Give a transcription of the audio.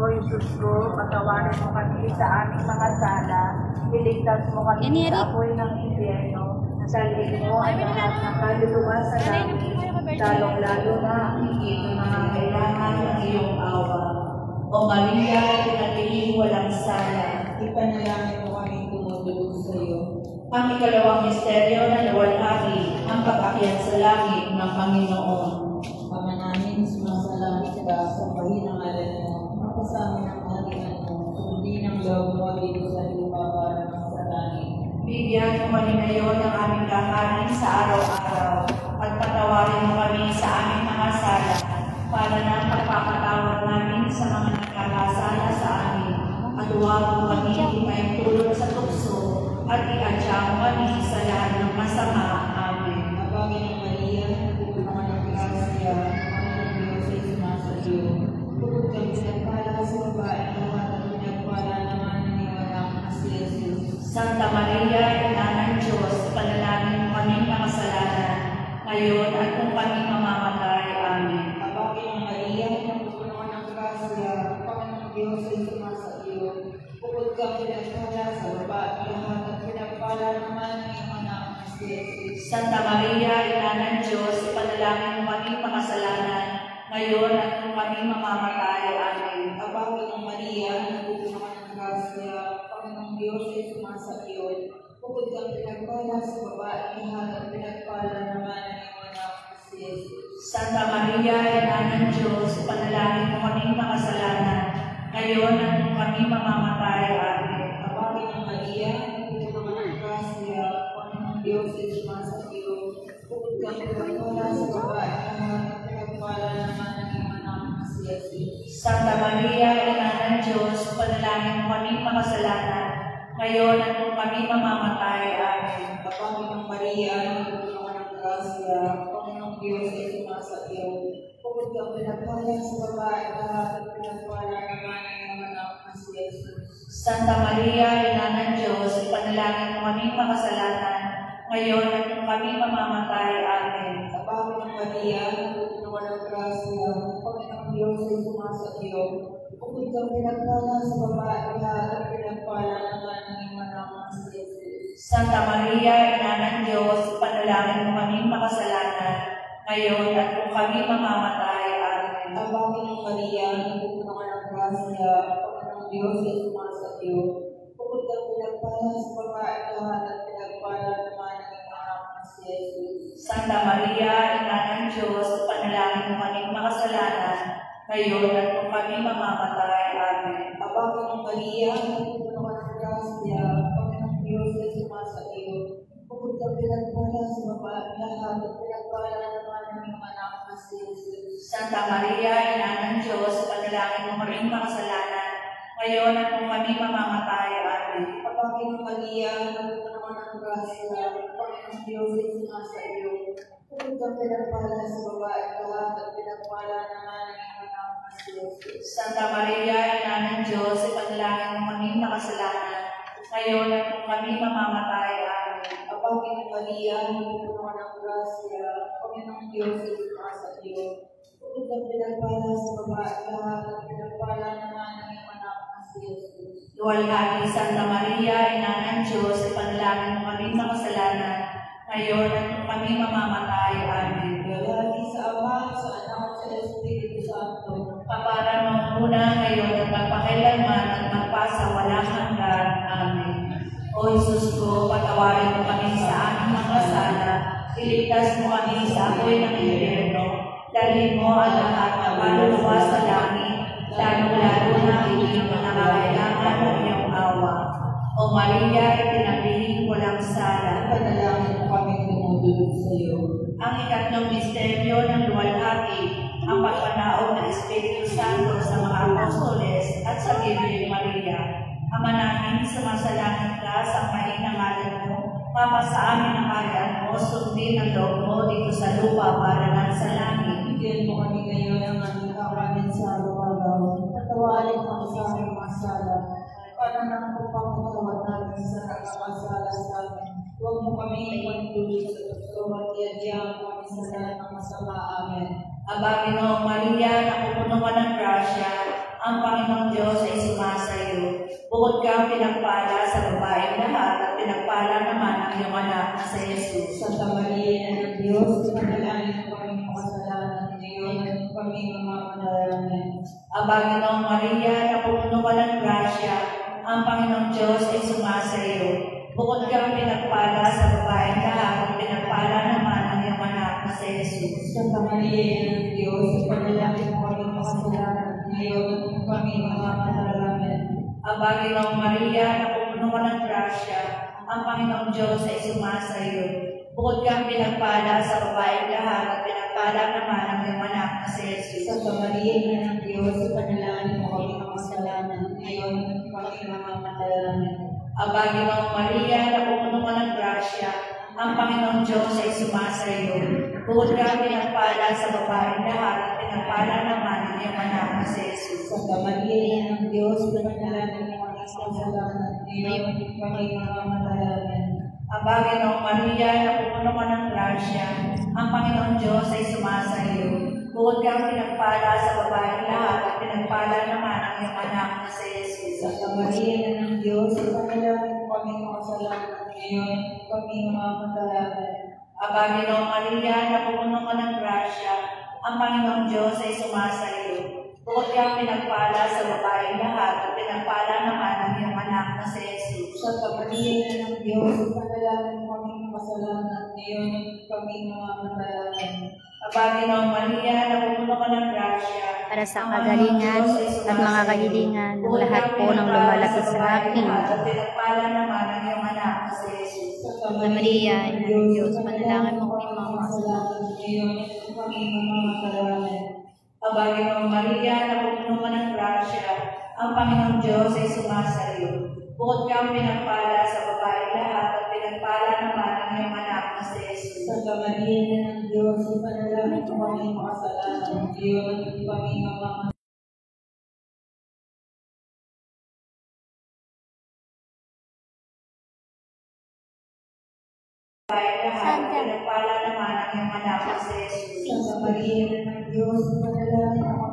O Jesus ko, patawarin mo kami sa aming mga sala. Iligtas mo kami Eric. sa apoy ng impyerno. Salin mo ang lahat ng kaluluwa sa langit. Lalong-lalo na ang mga kailangan ng iyong awa. O Maria, pinatiling walang sala. Ipanalangin mo kami tumutulog sa iyo. Ang ikalawang misteryo ng luwalhati, ang pag-akyat sa langit ng Panginoon. Ama namin, sumasalangit ka, sambahin ang mo. Mapasamin ang kahalingan mo. Sundin ang loob mo dito sa lupa para ng sa langit. Bigyan mo kami ngayon ng aming kakanin sa araw-araw. At patawarin mo kami sa aming mga sala para na pagpapatawad namin sa mga nagkakasala sa amin. At huwag mo kami ipaintulot sa tukso at iadya mo kami sa lahat ng masama. Santa Maria, Ina ng Diyos, panalangin kaming makasalanan, ngayon at kung kami mamamatay. Amen. Abangin ng Maria, napupunan ng grasya, Panginoong Diyos ay sumasa iyo. Bukod kang pinagpala sa babae, lahat at pinagpala naman ng iyong anak. Santa Maria, Ina ng Diyos, panalangin mo kaming makasalanan, ngayon at kung kami mamamatay. Amen. Abangin ng Maria, napupunan ng grasya, Diyos ay sumasa iyo. Bukod kang pinagpala sa babae, at pinagpala naman ng iyong anak na si Jesus. Santa Maria, Ina ng Diyos, panalangin mo kaming makasalanan, ngayon at kung kami mamamatay. Amen. Abangin ng Maria, napupunan ng grasya, Panginoong Diyos ay sumasa iyo. Bukod kang pinagpala sa babae, at pinagpala naman ng iyong anak na si Jesus. Santa Maria, Ina ng Diyos, panalangin mo kaming makasalanan, ngayon at kung kami mamamatay. Amen. Abangin ng Maria, napupunan ng grasya, Panginoong Diyos ay sumasa iyo. Bukod kang pinagpala sa babae, lahat at pinagpala naman ng iyong anak na. Santa Maria, Ina ng Diyos, panalangin mo kaming makasalanan, ngayon at kung kami mamamatay. Amen. Abangin ng Maria, napupunan ng grasya, Panginoong Diyos ay sumasa iyo. Bukod kang pinagpala sa babae, lahat at pinagpala naman Santa Maria, Ina ng Diyos, panalangin mo kaming makasalanan, ngayon at kung kami mamamatay. Amen. Abangin ng Maria, napupunan ng grasya, Panginoong Diyos ay sumasa iyo. Bukod kang pinagpala sa babae, lahat at pinagpala naman ng iyong anak na si Jesus. Santa Maria, Ina ng Diyos, panalangin mo kaming makasalanan, ngayon at kung kami mamamatay. Amen. Abangin ng Maria, Santa Maria, Ina ng Diyos, panalangin mo kaming makasalanan, ngayon at kung kami mamamatay. Amen. Ng Maria, napupunan ng grasya, Panginoong Diyos ay sumasa iyo. Bukod kang pinagpala sa babae, lahat at pinagpala naman ng iyong anak na si Jesus. Santa Maria, Ina ng Diyos, panalangin mo kaming makasalanan, ngayon at kung kami mamamatay. Amen. Abangin ng Maria, napupunan ng grasya, Panginoong Diyos ay sumasa iyo. Bukod kang pinagpala sa babae, lahat at pinagpala naman ng iyong na si Jesus. Luwalhati Santa Maria, Ina ng Diyos, panalangin mo kaming makasalanan, ngayon at kung kami mamamatay. Amen. Galati sa Ama, sa Anak, sa Espiritu Santo. Kapara mo muna ngayon at magpakailanman iligtas mo kami sa apoy ng impyerno, dalhin mo ang lahat ng kaluluwa sa langit, lalo-lalo na hindi mo nangangailangan ng iyong awa. O Maria, itinagdihin mo lang sala. Panalangin mo kami tumutulog sa iyo. Ang ikatlong misteryo ng luwalhati, ang pagpanaog ng Espiritu Santo sa mga apostoles at sa Virgin Maria. Ama namin, sumasalangit ka sa mahing ng ngalan mo, Papa sa amin ang kaharian mo, sundin ang loob mo dito sa lupa para nga sa langit. Bigyan mo kami ngayon ng aming kakanin sa araw-araw. Patawarin mo sa aming mga sala. Para nang pagpapatawad namin sa nakakasala sa amin. Huwag mo kami ipagtuloy sa gusto at iadyahan mo kami sa lahat ng masama. Amen. Aba, Ginoong Maria, napupuno ka ng grasya, ang Panginoong Diyos ay sumasayo. Bukod kang pinagpala sa babaeng lahat at pinagpala naman ang iyong anak na si Jesus. Santa Maria, Ina ng Diyos, panalangin mo kami mga kasalanan ngayon at kami mamamadalanan. Ang Panginoong Maria, na pupuno ka ng grasya, ang Panginoong Diyos ay sumasayo. Bukod kang pinagpala sa babaeng lahat Panginoong Maria, na pupuno ka ng grasya, ang Panginoong Diyos ay sumasayo. Bukod kang pinagpala sa babaeng lahat at pinagpala naman ang iyong anak na si Jesus. Santa Maria, Ina ng Diyos, panalangin mo kami mga kasalanan ngayon at kami mamamadalanan. Ang Panginoong Maria, na pupuno ka ng grasya, ang Panginoong Diyos ay sumasayo. Bukod kang pinagpala sa babaeng lahat at pinagpala naman ang iyong anak si Jesus. Santa Maria, Ina ng Diyos, mo kami mga kasalanan ngayon at kami mamamadalanan. Ang Panginoong Maria, na pupuno ka ng grasya, ang Panginoong Diyos ay sumasayo. Bukod kang pinagpala sa babaeng lahat at pinagpala naman ang iyong anak na si Jesus. Santa Maria, Ina ng Diyos, panalangin mo kami mga kasalanan ngayon at kami mamamadalanan. Ang Panginoong Maria, na pupuno ka ng grasya, ang Panginoong Diyos ay sumasayo. Bukod kang pinagpala sa babaeng lahat at pinagpala naman ang iyong anak na si Jesus. Santa Maria, Ina ng Diyos, panalangin mo kami mga kasalanan ngayon at kami mamamadalanan. Ang Panginoong Maria, na pupuno ka ng grasya, para sa kagalingan at mga kahilingan ng lahat po ng lumalapit sa akin. Santa Maria, Ina ng Diyos, panalangin mo kami mga mamamadalanan. Ang Panginoong Maria, na pupuno ka ng grasya, ang Panginoong Diyos ay sumasayo. Bukod kang pinagpala sa babaeng lahat at pinagpala naman ang iyong anak na si Jesus. Santa Maria, Ina ng Diyos, panalangin mo kami mga kasalanan ngayon at kami mamamadalanan. Babaeng lahat at pinagpala naman ang iyong anak na si Jesus. Santa Maria, Ina ng Diyos, panalangin mo